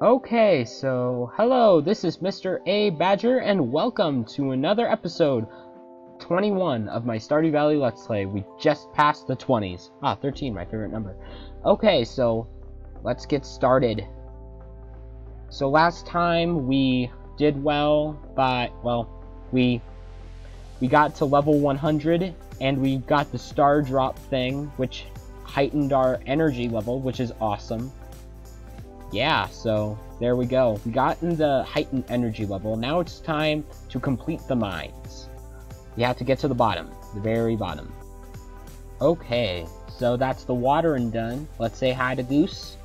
Okay, so hello, this is Mr. A Badger, and welcome to another episode 21 of my Stardew Valley Let's Play. We just passed the 20s. Ah, 13, my favorite number. Okay, so let's get started. So last time we did well, but, well, we we got to level 100, and we got the star drop thing, which heightened our energy level, which is awesome yeah, so there we go. We got in the heightened energy level. Now it's time to complete the mines. We have to get to the bottom, the very bottom. Okay, so that's the watering done. Let's say hi to Goose.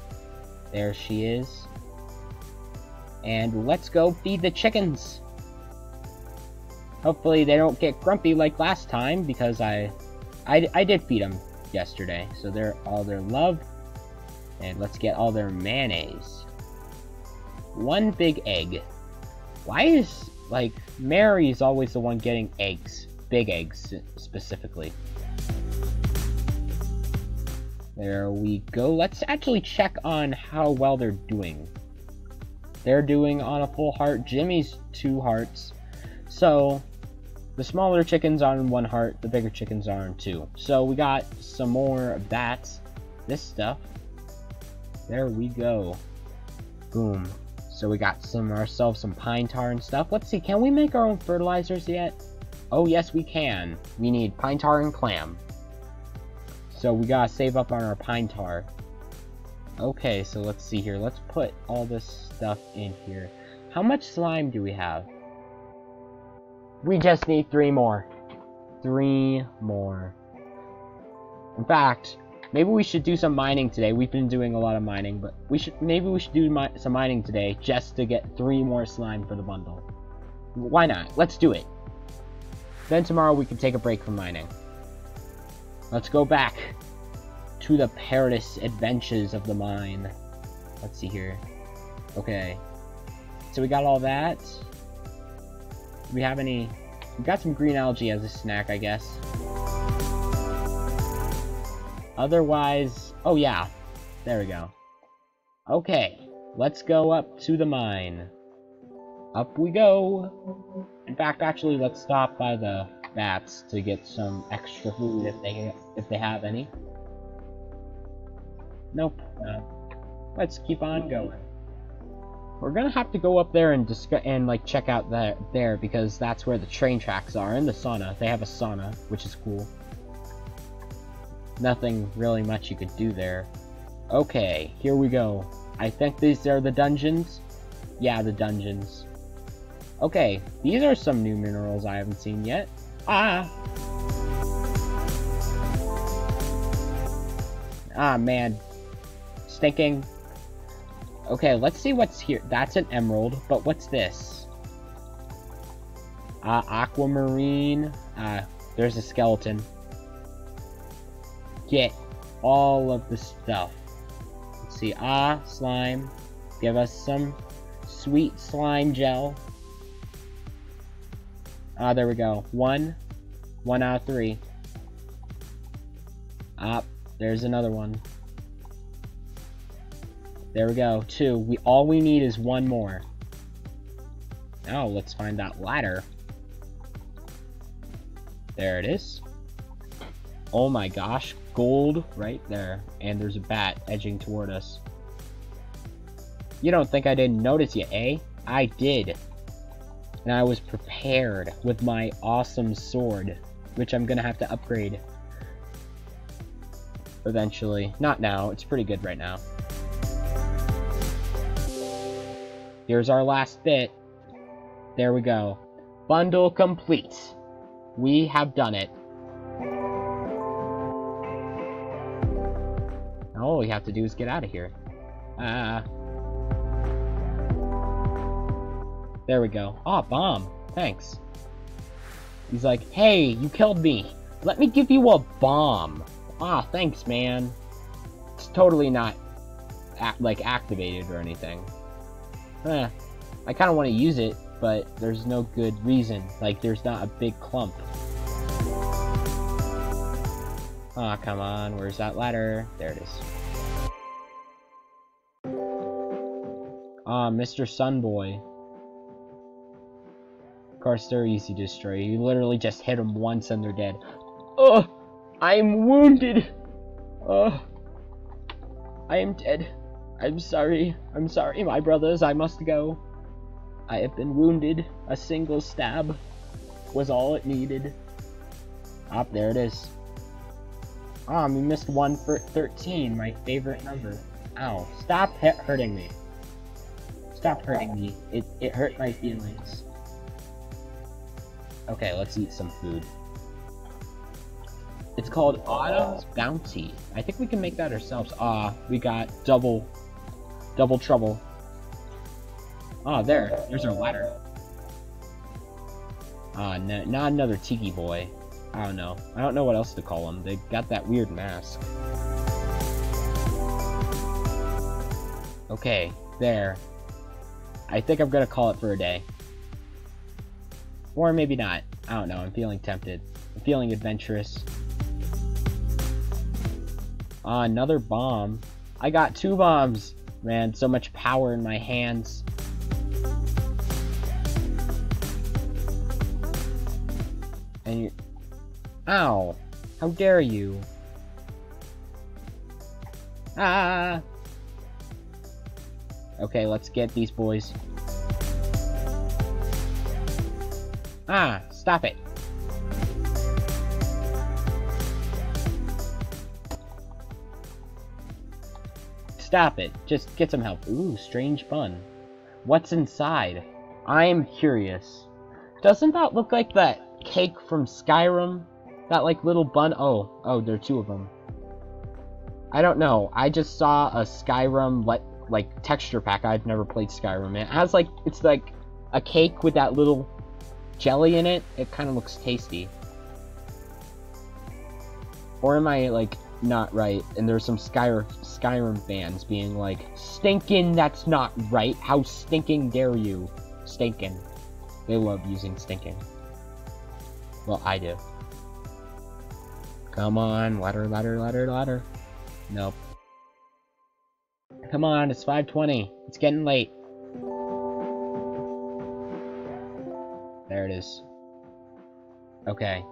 There she is. And let's go feed the chickens. Hopefully they don't get grumpy like last time because I, I, I did feed them yesterday. So they're all their love and let's get all their mayonnaise. One big egg. Why is, like, Mary is always the one getting eggs? Big eggs, specifically. There we go. Let's actually check on how well they're doing. They're doing on a full heart. Jimmy's two hearts. So, the smaller chickens are on one heart, the bigger chickens are in two. So we got some more of that. This stuff. There we go. Boom. So we got some ourselves some pine tar and stuff. Let's see, can we make our own fertilizers yet? Oh yes, we can. We need pine tar and clam. So we gotta save up on our pine tar. Okay, so let's see here. Let's put all this stuff in here. How much slime do we have? We just need three more. Three more. In fact, Maybe we should do some mining today. We've been doing a lot of mining, but we should maybe we should do mi some mining today just to get three more slime for the bundle. Why not? Let's do it. Then tomorrow we can take a break from mining. Let's go back to the perilous adventures of the mine. Let's see here. Okay. So we got all that. Do we have any... We got some green algae as a snack, I guess. Otherwise, oh yeah, there we go. Okay, let's go up to the mine. Up we go. In fact, actually, let's stop by the bats to get some extra food if they if they have any. Nope. Uh, let's keep on going. We're gonna have to go up there and discuss and like check out that there because that's where the train tracks are in the sauna. They have a sauna, which is cool nothing really much you could do there. Okay, here we go. I think these are the dungeons. Yeah, the dungeons. Okay, these are some new minerals I haven't seen yet. Ah! Ah, man. Stinking. Okay, let's see what's here. That's an emerald, but what's this? Uh, aquamarine. Uh, there's a skeleton get all of the stuff. Let's see, ah, slime. Give us some sweet slime gel. Ah, there we go. One. One out of three. Ah, there's another one. There we go. Two. We all we need is one more. Now let's find that ladder. There it is. Oh my gosh, gold right there. And there's a bat edging toward us. You don't think I didn't notice you, eh? I did. And I was prepared with my awesome sword, which I'm gonna have to upgrade. Eventually. Not now, it's pretty good right now. Here's our last bit. There we go. Bundle complete. We have done it. We have to do is get out of here. Uh, there we go. Ah, oh, bomb. Thanks. He's like, hey, you killed me. Let me give you a bomb. Ah, thanks, man. It's totally not, like, activated or anything. Eh, I kind of want to use it, but there's no good reason. Like, there's not a big clump. Ah, oh, come on. Where's that ladder? There it is. Ah, Mr. Sunboy. Of course, they're easy to destroy. You literally just hit them once and they're dead. Oh, I'm wounded. Oh, I am dead. I'm sorry. I'm sorry, my brothers. I must go. I have been wounded. A single stab was all it needed. Ah, there it is. Ah, we missed one for 13, my favorite number. Ow. Stop hurting me. Stop hurting me. It, it hurt my feelings. Okay, let's eat some food. It's called Autumn's Bounty. I think we can make that ourselves. Ah, we got double, double trouble. Ah, there. There's our ladder. Ah, no, not another Tiki boy. I don't know. I don't know what else to call them. They got that weird mask. Okay, there. I think I'm gonna call it for a day. Or maybe not. I don't know. I'm feeling tempted. I'm feeling adventurous. Another bomb. I got two bombs. Man, so much power in my hands. And you... Ow! How dare you! Ah! Okay, let's get these boys. Ah, stop it. Stop it. Just get some help. Ooh, strange bun. What's inside? I'm curious. Doesn't that look like that cake from Skyrim? That, like, little bun? Oh, oh, there are two of them. I don't know. I just saw a Skyrim, like, like texture pack. I've never played Skyrim. It has, like, it's like a cake with that little jelly in it. It kind of looks tasty. Or am I, like, not right? And there's some Skyrim, Skyrim fans being like, Stinking, that's not right. How stinking dare you? Stinking. They love using stinking. Well, I do. Come on, ladder, ladder, ladder, ladder. Nope. Come on, it's 520. It's getting late. There it is. Okay.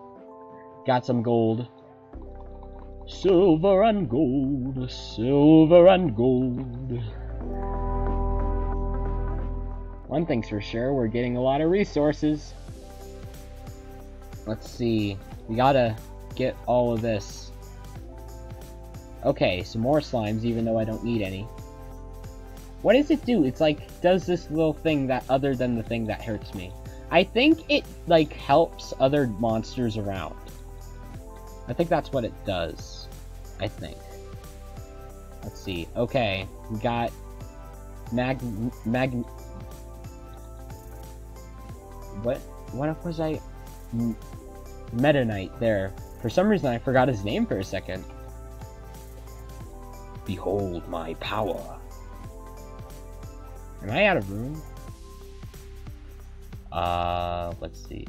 Got some gold. Silver and gold, silver and gold. One thing's for sure, we're getting a lot of resources. Let's see. We gotta get all of this. Okay, some more slimes, even though I don't need any. What does it do? It's like, does this little thing that other than the thing that hurts me. I think it, like, helps other monsters around. I think that's what it does. I think. Let's see. Okay, we got mag mag. What what was I? Meta Knight there. For some reason, I forgot his name for a second. Behold my power. Am I out of room? Uh, let's see.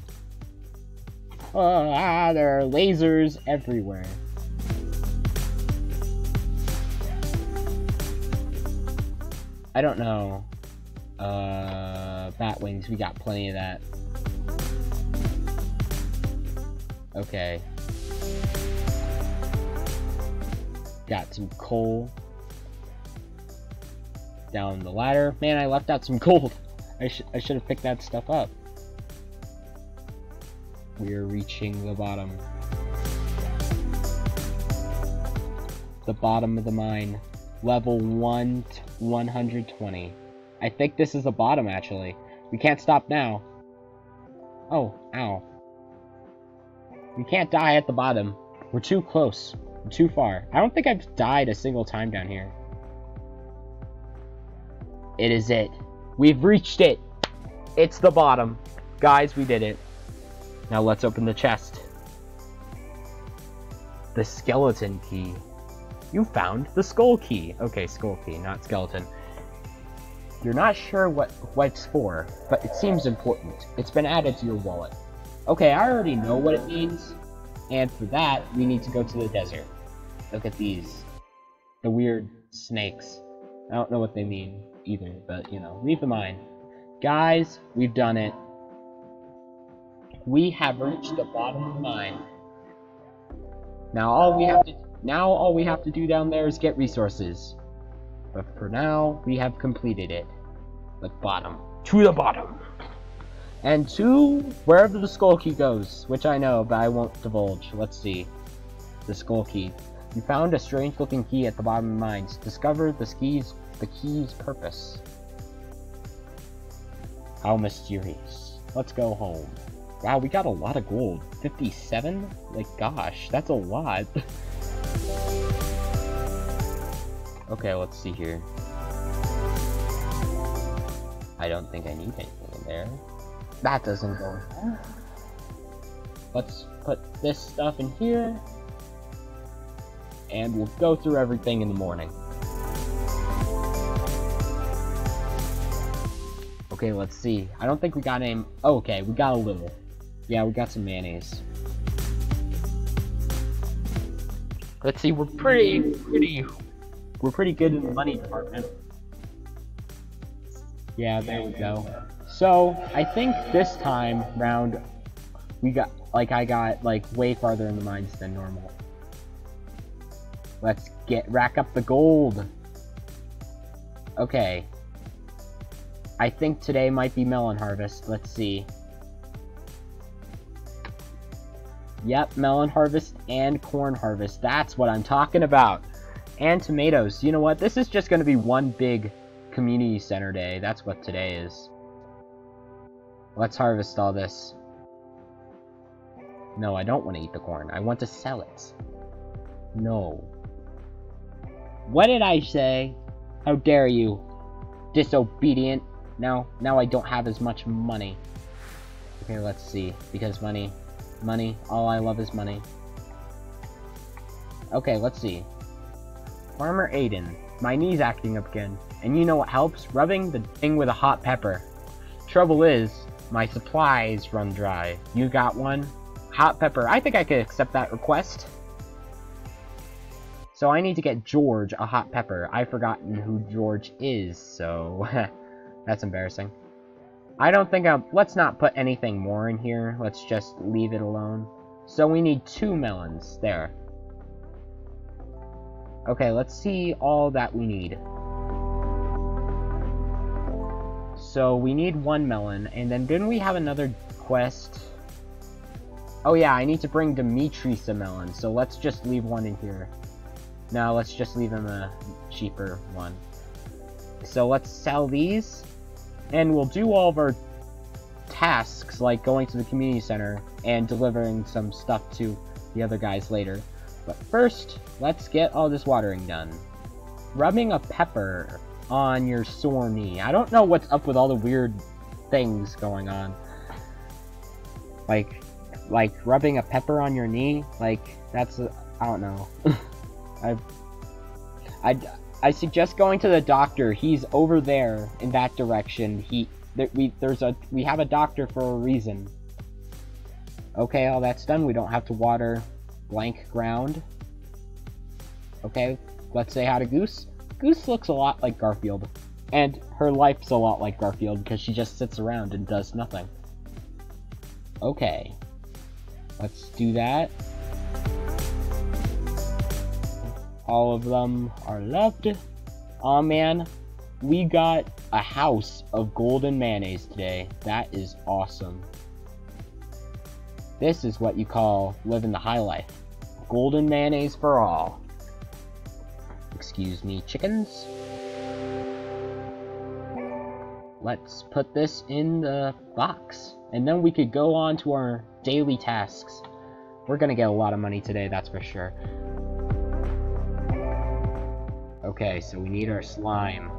ah, there are lasers everywhere. I don't know. Uh, bat wings, we got plenty of that. Okay. Got some coal. Down the ladder. Man, I left out some gold. I, sh I should have picked that stuff up. We're reaching the bottom. The bottom of the mine. Level 1 120. I think this is the bottom, actually. We can't stop now. Oh, ow. We can't die at the bottom. We're too close. We're too far. I don't think I've died a single time down here. It is it. We've reached it. It's the bottom. Guys, we did it. Now let's open the chest. The skeleton key. You found the skull key. Okay, skull key, not skeleton. You're not sure what, what it's for, but it seems important. It's been added to your wallet. Okay, I already know what it means, and for that, we need to go to the desert. Look at these. The weird snakes. I don't know what they mean. Either, but, you know, leave the mind. Guys, we've done it. We have reached the bottom of the mine. Now all we have to now all we have to do down there is get resources. But for now, we have completed it. The bottom. To the bottom. And to wherever the skull key goes, which I know, but I won't divulge. Let's see. The skull key. You found a strange looking key at the bottom of the mines. Discover the key's the key's purpose. How mysterious. Let's go home. Wow, we got a lot of gold. 57? Like, gosh, that's a lot. okay, let's see here. I don't think I need anything in there. That doesn't go in there. Let's put this stuff in here. And we'll go through everything in the morning. Okay, let's see. I don't think we got any... Oh, okay, we got a little. Yeah, we got some mayonnaise. Let's see, we're pretty, pretty, we're pretty good in the money department. Yeah, there we go. So, I think this time round, we got, like, I got, like, way farther in the mines than normal. Let's get, rack up the gold. Okay. I think today might be melon harvest. Let's see. Yep, melon harvest and corn harvest. That's what I'm talking about. And tomatoes. You know what? This is just going to be one big community center day. That's what today is. Let's harvest all this. No, I don't want to eat the corn. I want to sell it. No. What did I say? How dare you? Disobedient. Now, now I don't have as much money. Okay, let's see. Because money Money. All I love is money. Okay, let's see. Farmer Aiden. My knee's acting up again. And you know what helps? Rubbing the thing with a hot pepper. Trouble is, my supplies run dry. You got one? Hot pepper. I think I could accept that request. So I need to get George a hot pepper. I've forgotten who George is, so that's embarrassing. I don't think I'm... Let's not put anything more in here. Let's just leave it alone. So we need two melons. There. Okay, let's see all that we need. So we need one melon, and then didn't we have another quest? Oh yeah, I need to bring Demetrius a melon, so let's just leave one in here. No, let's just leave him a cheaper one. So let's sell these. And we'll do all of our tasks, like going to the community center and delivering some stuff to the other guys later. But first, let's get all this watering done. Rubbing a pepper on your sore knee. I don't know what's up with all the weird things going on. Like, like rubbing a pepper on your knee. Like that's I don't know. I've I I suggest going to the doctor. He's over there in that direction. He there, we there's a we have a doctor for a reason. Okay, all that's done. We don't have to water blank ground. Okay, let's say hi to Goose. Goose looks a lot like Garfield. And her life's a lot like Garfield because she just sits around and does nothing. Okay. Let's do that. All of them are loved. Aw oh, man, we got a house of golden mayonnaise today. That is awesome. This is what you call living the high life. Golden mayonnaise for all. Excuse me, chickens. Let's put this in the box. And then we could go on to our daily tasks. We're gonna get a lot of money today, that's for sure. Okay, so we need our slime.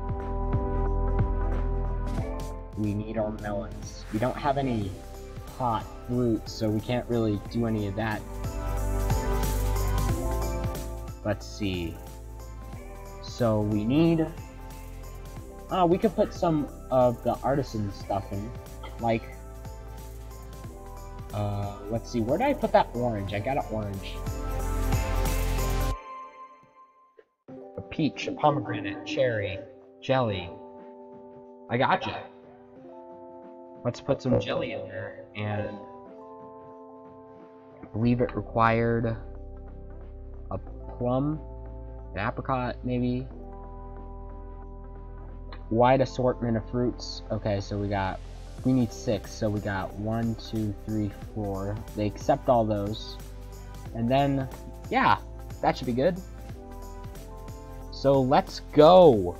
We need our melons. We don't have any hot fruit, so we can't really do any of that. Let's see. So we need... Oh, we could put some of the artisan stuff in. Like... Uh, let's see, where did I put that orange? I got an orange. Peach, a pomegranate, cherry, jelly, I gotcha. Let's put some jelly in there, and I believe it required a plum, an apricot, maybe. Wide assortment of fruits. Okay, so we got, we need six, so we got one, two, three, four. They accept all those. And then, yeah, that should be good. So let's go.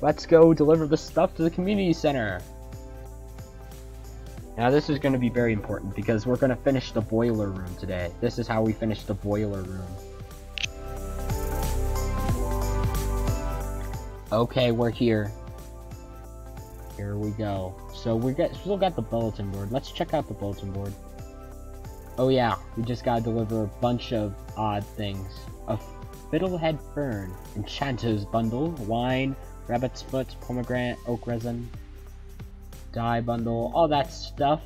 Let's go deliver the stuff to the community center. Now this is going to be very important because we're going to finish the boiler room today. This is how we finish the boiler room. Okay, we're here. Here we go. So we get still got the bulletin board. Let's check out the bulletin board. Oh yeah, we just gotta deliver a bunch of odd things. Fiddlehead fern, enchanter's bundle, wine, rabbit's foot, pomegranate, oak resin, dye bundle, all that stuff.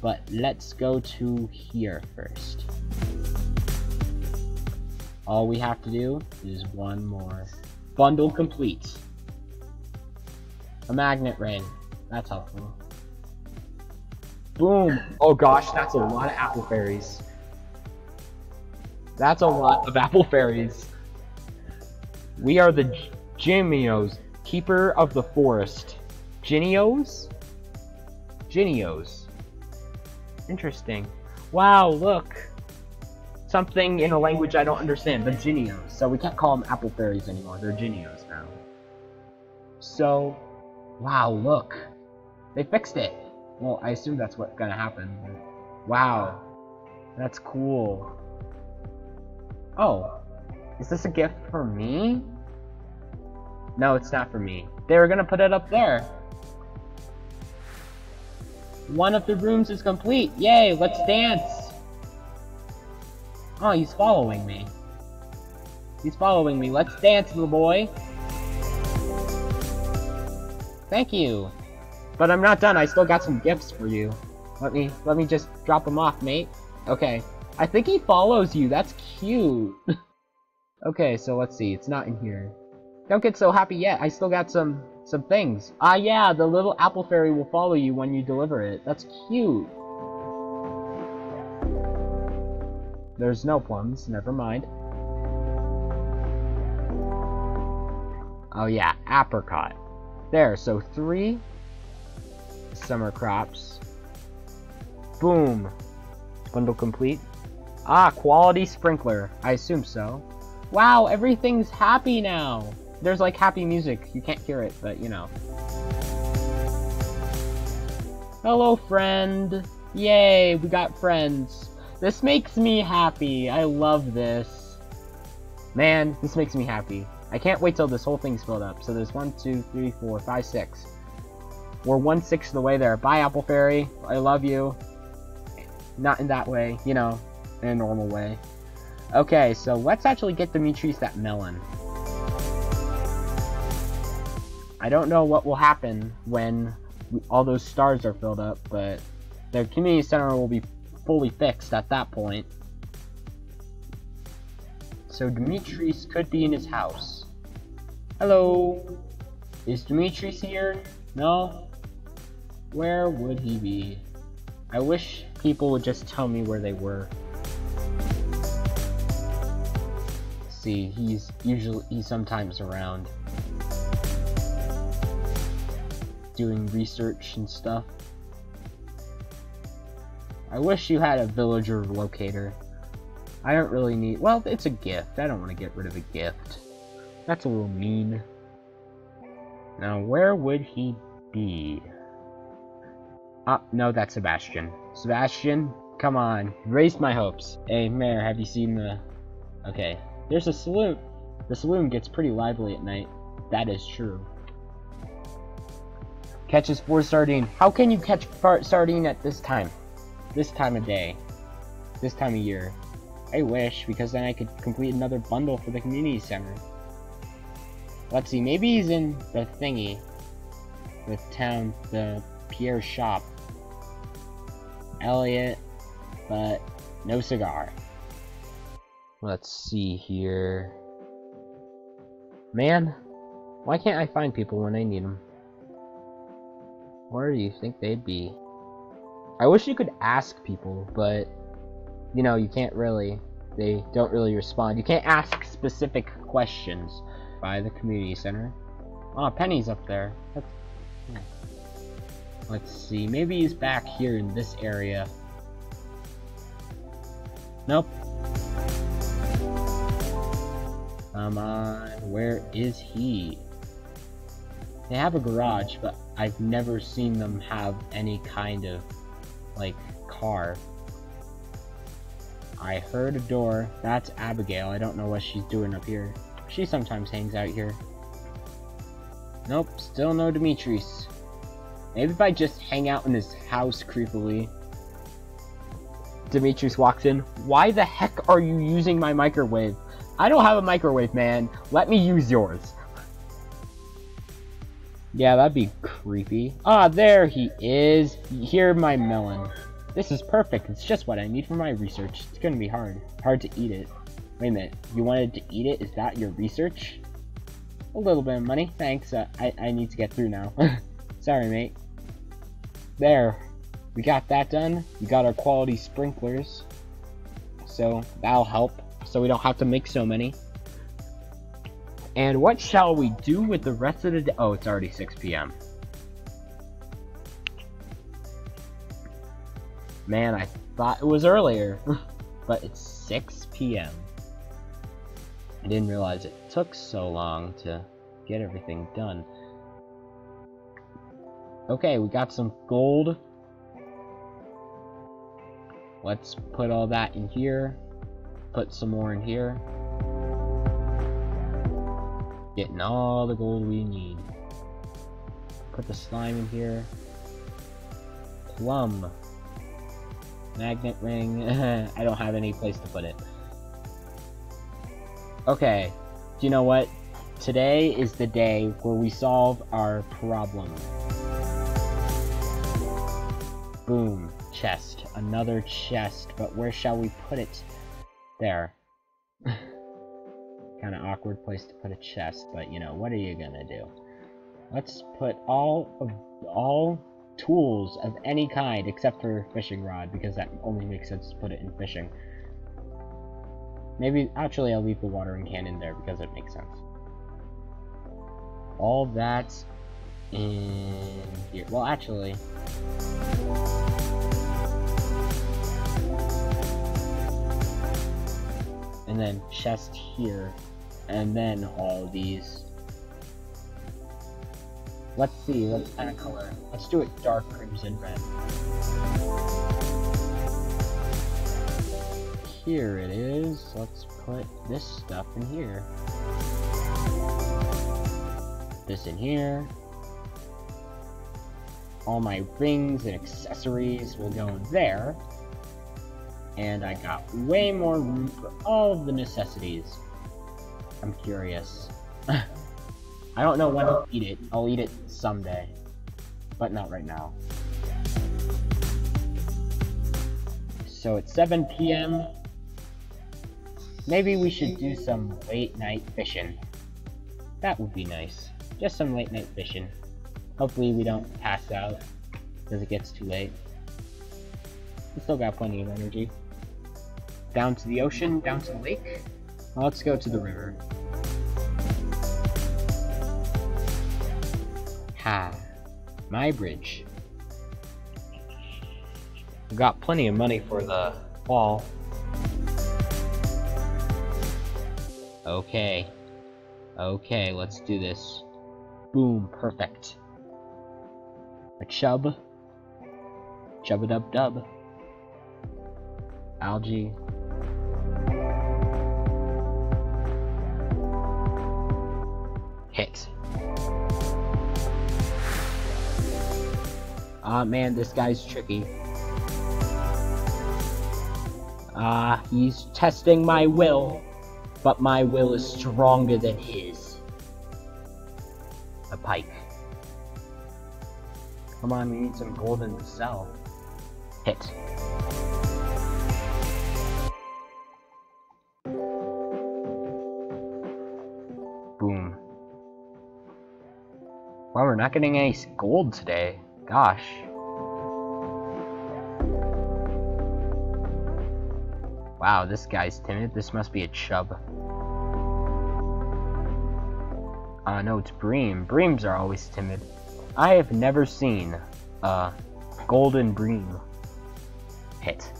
But let's go to here first. All we have to do is one more. Bundle complete. A magnet ring. That's helpful. Boom! Oh gosh, that's a lot of apple fairies. That's a lot of apple fairies. We are the Gimios, keeper of the forest. Ginios? Ginios. Interesting. Wow, look. Something in a language I don't understand, the Ginios. So we can't call them apple fairies anymore, they're Ginios now. So, wow, look. They fixed it. Well, I assume that's what's gonna happen. Wow. That's cool. Oh. Is this a gift for me? No, it's not for me. They were gonna put it up there. One of the rooms is complete. Yay, let's dance. Oh, he's following me. He's following me. Let's dance, little boy. Thank you. But I'm not done. I still got some gifts for you. Let me let me just drop them off, mate. Okay. I think he follows you. That's cute. okay, so let's see. It's not in here. Don't get so happy yet. I still got some some things. Ah, yeah, the little apple fairy will follow you when you deliver it. That's cute. There's no plums. Never mind. Oh yeah, apricot. There, so three summer crops. Boom. Bundle complete. Ah, quality sprinkler. I assume so. Wow, everything's happy now. There's like happy music. You can't hear it, but you know. Hello, friend. Yay, we got friends. This makes me happy. I love this. Man, this makes me happy. I can't wait till this whole thing's filled up. So there's one, two, three, four, five, six. We're one sixth of the way there. Bye, Apple Fairy. I love you. Not in that way, you know, in a normal way. Okay, so let's actually get Demetrius that melon. I don't know what will happen when all those stars are filled up, but the community center will be fully fixed at that point. So Demetrius could be in his house. Hello? Is Demetrius here? No? Where would he be? I wish people would just tell me where they were. See, he's usually he's sometimes around doing research and stuff. I wish you had a villager locator. I don't really need- well, it's a gift. I don't want to get rid of a gift. That's a little mean. Now, where would he be? Ah, no, that's Sebastian. Sebastian, come on. Raise my hopes. Hey, Mayor, have you seen the... Okay. There's a saloon. The saloon gets pretty lively at night. That is true. Catches four sardine. How can you catch sardine at this time? This time of day. This time of year. I wish, because then I could complete another bundle for the community center. Let's see, maybe he's in the thingy. The town, the Pierre shop. Elliot, but no cigar. Let's see here. Man, why can't I find people when I need them? Where do you think they'd be? I wish you could ask people, but you know, you can't really. They don't really respond. You can't ask specific questions by the community center. Oh, Penny's up there. That's, yeah. Let's see. Maybe he's back here in this area. Nope. Come on. Where is he? They have a garage, but I've never seen them have any kind of, like, car. I heard a door. That's Abigail. I don't know what she's doing up here. She sometimes hangs out here. Nope, still no Demetrius. Maybe if I just hang out in his house creepily. Demetrius walks in. Why the heck are you using my microwave? I don't have a microwave, man. Let me use yours. Yeah, that'd be creepy. Ah, there he is. Here, my melon. This is perfect. It's just what I need for my research. It's gonna be hard. Hard to eat it. Wait a minute. You wanted to eat it? Is that your research? A little bit of money. Thanks. Uh, I, I need to get through now. Sorry, mate. There. We got that done. We got our quality sprinklers. So, that'll help. So we don't have to make so many. And what shall we do with the rest of the day? Oh, it's already 6 p.m. Man, I thought it was earlier. but it's 6 p.m. I didn't realize it took so long to get everything done. Okay, we got some gold. Let's put all that in here. Put some more in here. Getting all the gold we need. Put the slime in here. Plum. Magnet ring. I don't have any place to put it. Okay. Do you know what? Today is the day where we solve our problem. Boom. Chest. Another chest. But where shall we put it? There. kind of awkward place to put a chest, but you know, what are you gonna do? Let's put all of all tools of any kind except for fishing rod because that only makes sense to put it in fishing. Maybe, actually I'll leave the watering can in there because it makes sense. All that in here. Well, actually... And then chest here. And then all these. Let's see, let's add a color. Let's do it dark crimson red. Here it is. Let's put this stuff in here. This in here. All my rings and accessories will go in there. And I got way more room for all of the necessities. I'm curious. I don't know when I'll eat it. I'll eat it someday. But not right now. So it's 7 p.m. Maybe we should do some late night fishing. That would be nice. Just some late night fishing. Hopefully we don't pass out because it gets too late. We still got plenty of energy. Down to the ocean, down to the lake. Let's go to the river. Ha. My bridge. We've got plenty of money for the wall. Okay. Okay, let's do this. Boom, perfect. A chub. Chub a dub dub. Algae. Ah, uh, man, this guy's tricky. Ah, uh, he's testing my will, but my will is stronger than his. A pike. Come on, we need some golden to sell. Hit. Boom. Well, we're not getting any gold today. Gosh. Wow, this guy's timid. This must be a chub. Uh, no, it's Bream. Breams are always timid. I have never seen a golden Bream hit.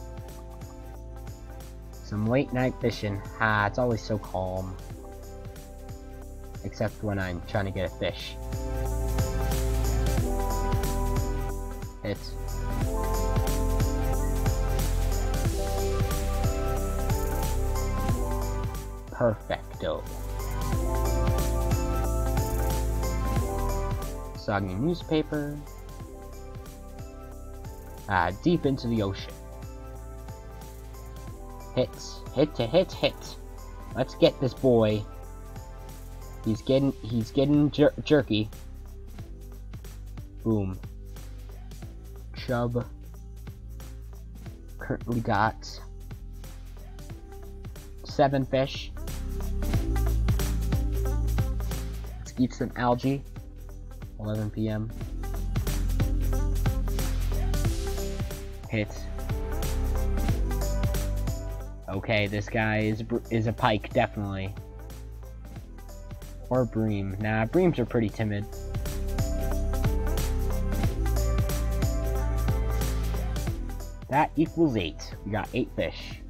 Some late night fishing. Ha, it's always so calm. Except when I'm trying to get a fish. Hit. Perfecto. Soggy newspaper. Ah, deep into the ocean. Hits. Hit to hit, hit. Let's get this boy. He's getting, he's getting jer jerky. Boom. Chub. Currently got seven fish. Let's eat some algae. 11 p.m. Hit. Okay, this guy is is a pike, definitely. Or bream. Nah, breams are pretty timid. That equals 8. We got 8 fish.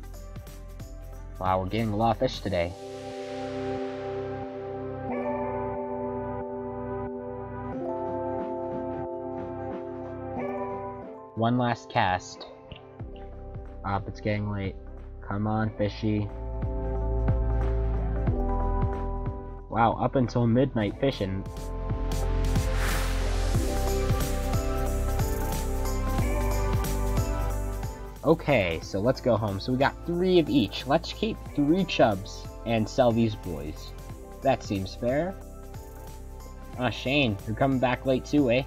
Wow, we're getting a lot of fish today. One last cast. Up, it's getting late. Come on, fishy. Wow, up until midnight fishing. Okay, so let's go home. So we got three of each. Let's keep three chubs and sell these boys. That seems fair. Ah, Shane, you're coming back late too, eh?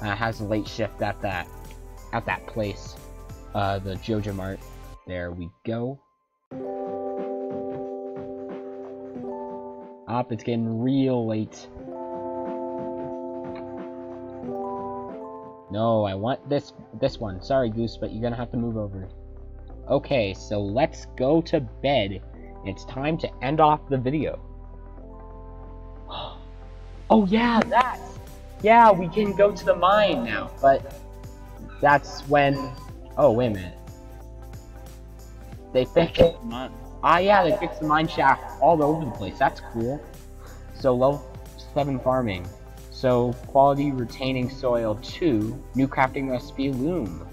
Uh, has a late shift at that at that place. Uh, the JojaMart. There we go. Up, it's getting real late. No, I want this this one. Sorry, Goose, but you're gonna have to move over. Okay, so let's go to bed. It's time to end off the video. Oh yeah, that! Yeah, we can go to the mine now, but that's when... Oh, wait a minute. They fixed... Ah, yeah, they fixed the mine shaft all over the place. That's cool. So, level 7 farming. So, quality retaining soil 2. New crafting recipe loom.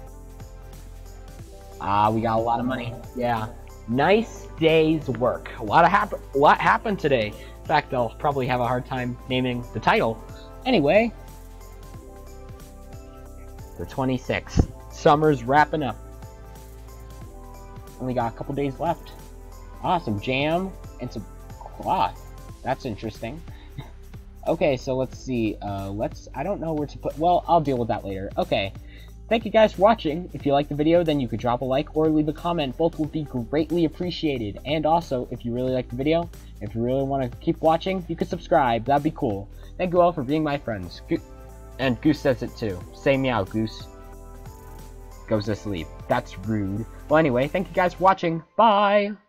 Ah, we got a lot of money. Yeah. Nice day's work. A lot of happen. A lot happened today. In fact, I'll probably have a hard time naming the title. Anyway, the 26th. Summer's wrapping up. Only got a couple days left. Awesome jam and some cloth. That's interesting. Okay, so let's see. Uh, let's. I don't know where to put. Well, I'll deal with that later. Okay. Thank you guys for watching. If you liked the video, then you could drop a like or leave a comment. Both will be greatly appreciated. And also, if you really like the video, if you really want to keep watching, you could subscribe. That'd be cool. Thank you all for being my friends. And Goose says it too. Say meow, Goose. Goes to sleep. That's rude. Well, anyway, thank you guys for watching. Bye!